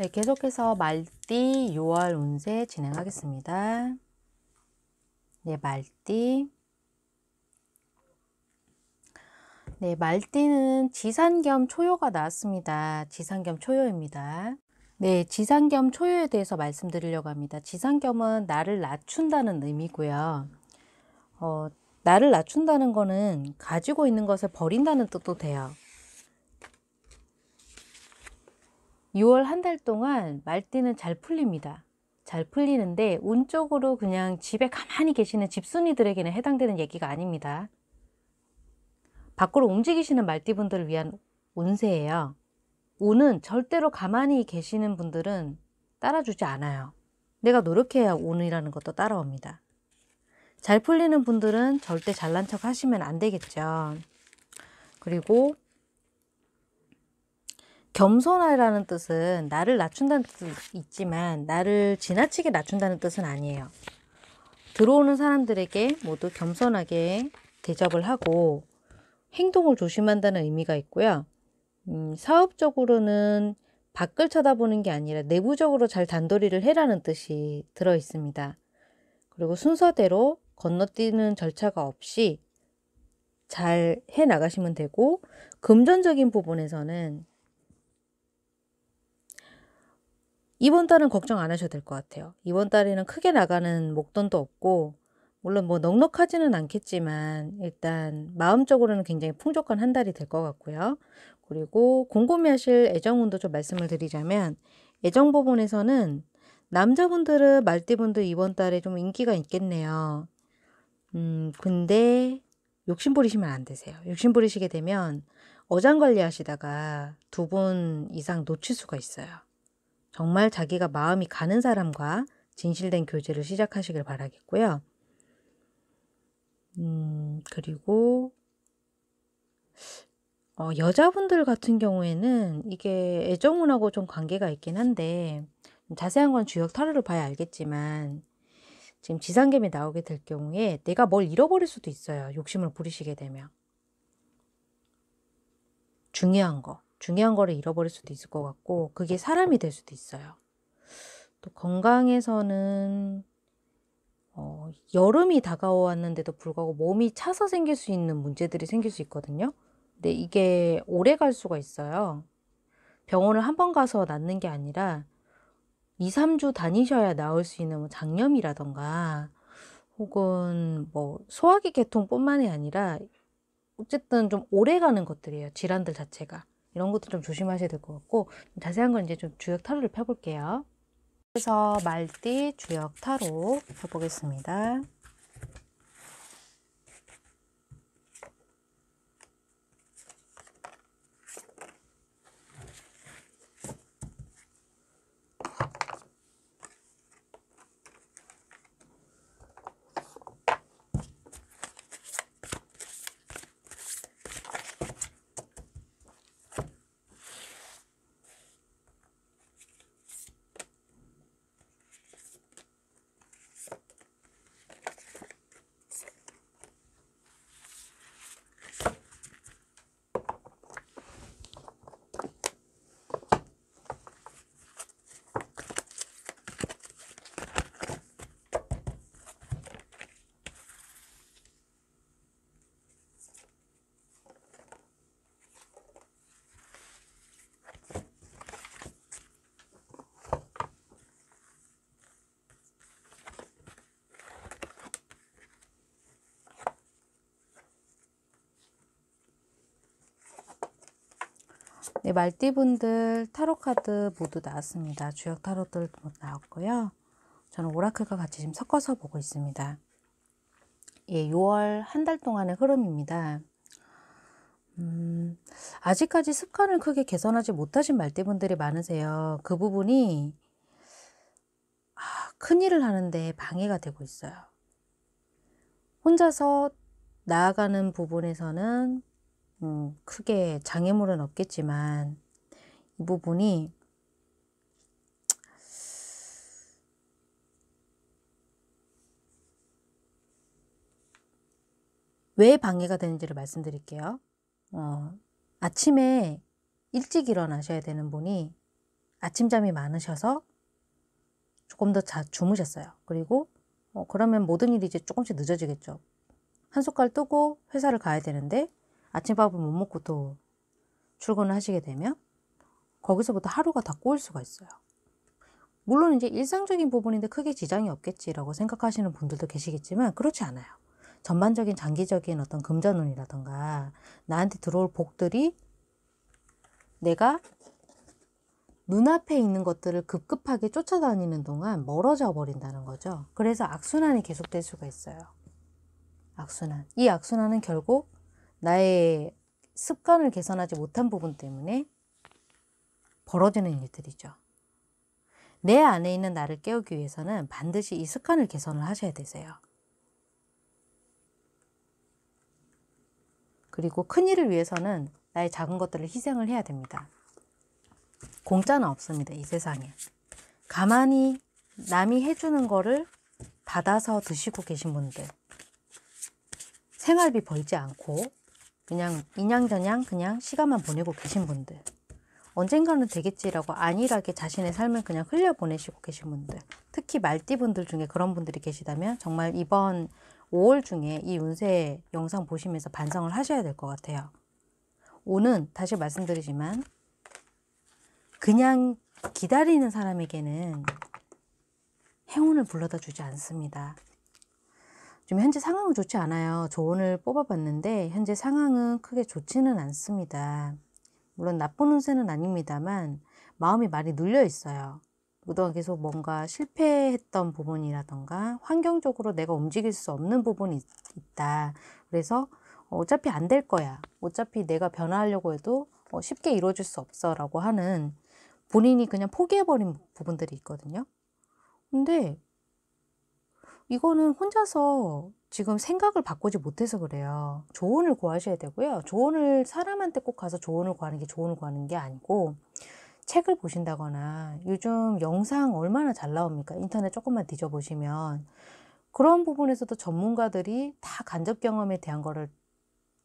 네, 계속해서 말띠 6월 운세 진행하겠습니다. 네, 말띠. 네, 말띠는 지산 겸 초요가 나왔습니다. 지산 겸 초요입니다. 네, 지산 겸 초요에 대해서 말씀드리려고 합니다. 지산 겸은 나를 낮춘다는 의미고요. 어, 나를 낮춘다는 거는 가지고 있는 것을 버린다는 뜻도 돼요. 6월 한 달 동안 말띠는 잘 풀립니다. 잘 풀리는데 운쪽으로 그냥 집에 가만히 계시는 집순이들에게는 해당되는 얘기가 아닙니다. 밖으로 움직이시는 말띠분들을 위한 운세예요. 운은 절대로 가만히 계시는 분들은 따라주지 않아요. 내가 노력해야 운이라는 것도 따라옵니다. 잘 풀리는 분들은 절대 잘난 척 하시면 안 되겠죠. 그리고 겸손하라는 뜻은 나를 낮춘다는 뜻이 있지만 나를 지나치게 낮춘다는 뜻은 아니에요. 들어오는 사람들에게 모두 겸손하게 대접을 하고 행동을 조심한다는 의미가 있고요. 음, 사업적으로는 밖을 쳐다보는 게 아니라 내부적으로 잘 단도리를 해라는 뜻이 들어 있습니다. 그리고 순서대로 건너뛰는 절차가 없이 잘 해 나가시면 되고 금전적인 부분에서는 이번 달은 걱정 안 하셔도 될 것 같아요. 이번 달에는 크게 나가는 목돈도 없고 물론 뭐 넉넉하지는 않겠지만 일단 마음적으로는 굉장히 풍족한 한 달이 될 것 같고요. 그리고 곰곰이 하실 애정운도 좀 말씀을 드리자면 애정 부분에서는 남자분들은 말띠분들 이번 달에 좀 인기가 있겠네요. 음, 근데 욕심 부리시면 안 되세요. 욕심 부리시게 되면 어장 관리 하시다가 두 분 이상 놓칠 수가 있어요. 정말 자기가 마음이 가는 사람과 진실된 교제를 시작하시길 바라겠고요. 음, 그리고 어, 여자분들 같은 경우에는 이게 애정운하고 좀 관계가 있긴 한데 자세한 건 주역 타로를 봐야 알겠지만 지금 지상gem이 나오게 될 경우에 내가 뭘 잃어버릴 수도 있어요. 욕심을 부리시게 되면. 중요한 거. 중요한 거를 잃어버릴 수도 있을 것 같고 그게 사람이 될 수도 있어요. 또 건강에서는 어, 여름이 다가왔는데도 불구하고 몸이 차서 생길 수 있는 문제들이 생길 수 있거든요. 근데 이게 오래 갈 수가 있어요. 병원을 한 번 가서 낫는 게 아니라 2, 3주 다니셔야 나을 수 있는 뭐 장염이라던가 혹은 뭐 소화기 계통뿐만이 아니라 어쨌든 좀 오래 가는 것들이에요. 질환들 자체가. 이런 것도 좀 조심하셔야 될 것 같고 자세한 건 이제 좀 주역 타로를 펴볼게요. 그래서 말띠 주역 타로 펴보겠습니다. 네, 말띠분들 타로 카드 모두 나왔습니다. 주역 타로들 모두 나왔고요. 저는 오라클과 같이 지금 섞어서 보고 있습니다. 예, 6월 한 달 동안의 흐름입니다. 음, 아직까지 습관을 크게 개선하지 못하신 말띠분들이 많으세요. 그 부분이 아, 큰 일을 하는데 방해가 되고 있어요. 혼자서 나아가는 부분에서는 음, 크게 장애물은 없겠지만 이 부분이 왜 방해가 되는지를 말씀드릴게요. 어, 아침에 일찍 일어나셔야 되는 분이 아침잠이 많으셔서 조금 더 자, 주무셨어요. 그리고 어, 그러면 모든 일이 이제 조금씩 늦어지겠죠. 한 숟갈 뜨고 회사를 가야 되는데 아침밥을 못 먹고 또 출근을 하시게 되면 거기서부터 하루가 다 꼬일 수가 있어요. 물론 이제 일상적인 부분인데 크게 지장이 없겠지라고 생각하시는 분들도 계시겠지만 그렇지 않아요. 전반적인 장기적인 어떤 금전운이라던가 나한테 들어올 복들이 내가 눈앞에 있는 것들을 급급하게 쫓아다니는 동안 멀어져 버린다는 거죠. 그래서 악순환이 계속될 수가 있어요. 악순환. 이 악순환은 결국 나의 습관을 개선하지 못한 부분 때문에 벌어지는 일들이죠. 내 안에 있는 나를 깨우기 위해서는 반드시 이 습관을 개선을 하셔야 되세요. 그리고 큰 일을 위해서는 나의 작은 것들을 희생을 해야 됩니다. 공짜는 없습니다. 이 세상에. 가만히 남이 해주는 거를 받아서 드시고 계신 분들. 생활비 벌지 않고 그냥 인양저냥 그냥 시간만 보내고 계신 분들. 언젠가는 되겠지라고 안일하게 자신의 삶을 그냥 흘려보내시고 계신 분들. 특히 말띠분들 중에 그런 분들이 계시다면 정말 이번 5월 중에 이 운세 영상 보시면서 반성을 하셔야 될 것 같아요. 오는 다시 말씀드리지만 그냥 기다리는 사람에게는 행운을 불러다 주지 않습니다. 좀 현재 상황은 좋지 않아요. 조언을 뽑아봤는데 현재 상황은 크게 좋지는 않습니다. 물론 나쁜 운세는 아닙니다만 마음이 많이 눌려 있어요. 그동안 계속 뭔가 실패했던 부분이라던가 환경적으로 내가 움직일 수 없는 부분이 있다. 그래서 어차피 안 될 거야. 어차피 내가 변화하려고 해도 어, 쉽게 이루어질 수 없어 라고 하는 본인이 그냥 포기해버린 부분들이 있거든요. 근데 이거는 혼자서 지금 생각을 바꾸지 못해서 그래요. 조언을 구하셔야 되고요. 조언을 사람한테 꼭 가서 조언을 구하는 게 조언을 구하는 게 아니고 책을 보신다거나 요즘 영상 얼마나 잘 나옵니까? 인터넷 조금만 뒤져보시면 그런 부분에서도 전문가들이 다 간접 경험에 대한 거를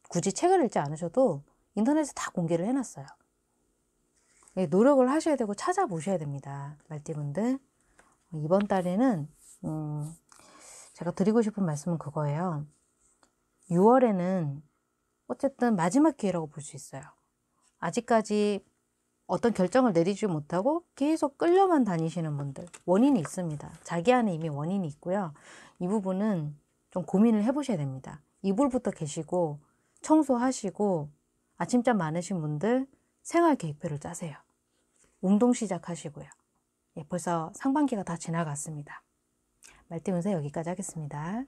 굳이 책을 읽지 않으셔도 인터넷에 다 공개를 해놨어요. 예, 노력을 하셔야 되고 찾아보셔야 됩니다. 말띠분들. 이번 달에는 음, 제가 드리고 싶은 말씀은 그거예요. 6월에는 어쨌든 마지막 기회라고 볼 수 있어요. 아직까지 어떤 결정을 내리지 못하고 계속 끌려만 다니시는 분들 원인이 있습니다. 자기 안에 이미 원인이 있고요. 이 부분은 좀 고민을 해보셔야 됩니다. 이불부터 계시고 청소하시고 아침잠 많으신 분들 생활 계획표를 짜세요. 운동 시작하시고요. 예, 벌써 상반기가 다 지나갔습니다. 말띠 운세 여기까지 하겠습니다.